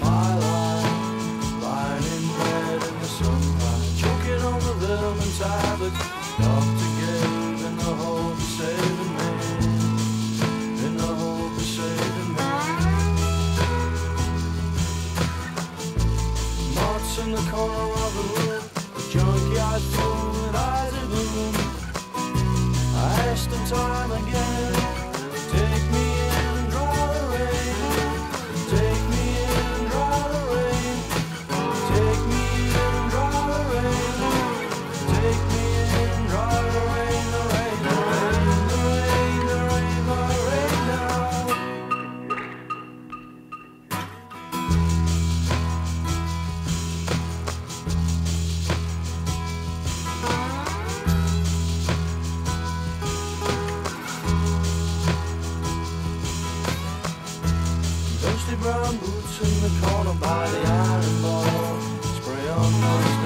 my life. Lying in bed in the sunlight, choking on the in the hope of saving me, in the hope of saving me. In the the the and I I asked him time again. Boots in the corner by the iron bar. Spray on monsters,